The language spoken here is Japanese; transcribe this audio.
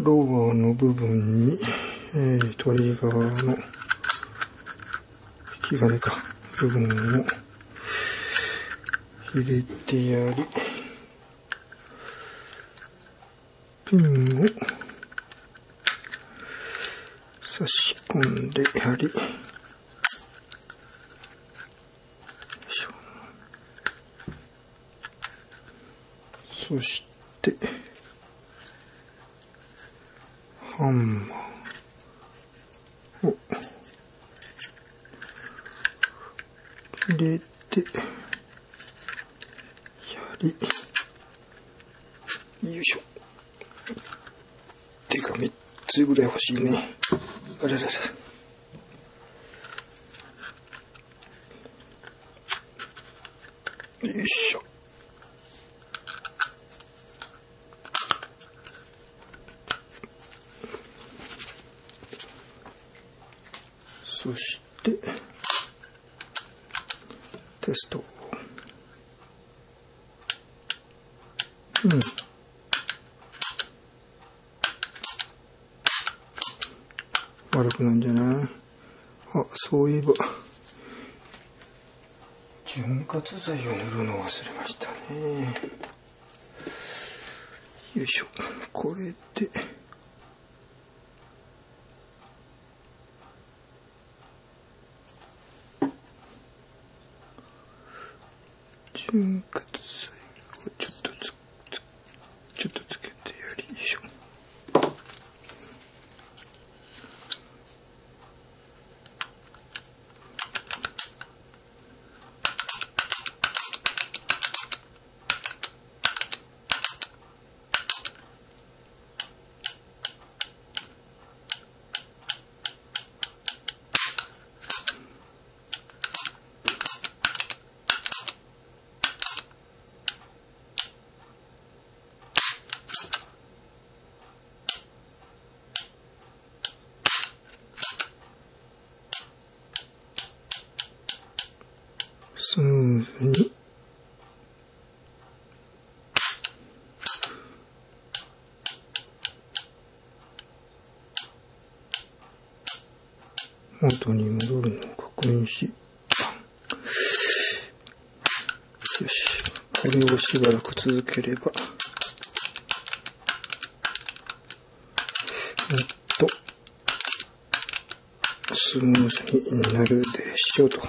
ローバーの部分に、えー、トリガーの引き金か、部分を入れてやり、ピンを差し込んでやり、そして、ハンマーを入れて、やり、よいしょ。手が3つぐらい欲しいね。あららら。よいしょ。そしてテスト。うん。悪くなんじゃない？あそういえば。潤滑剤を塗るの忘れましたね。よいしょ。これで。潤滑剤をちょっとつつちょっとつけてやりましょうスムーズに。元に戻るのを確認し。よし。これをしばらく続ければ。もっと。スムーズになるでしょうと。